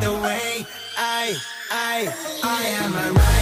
the way. I, I, I am a rider.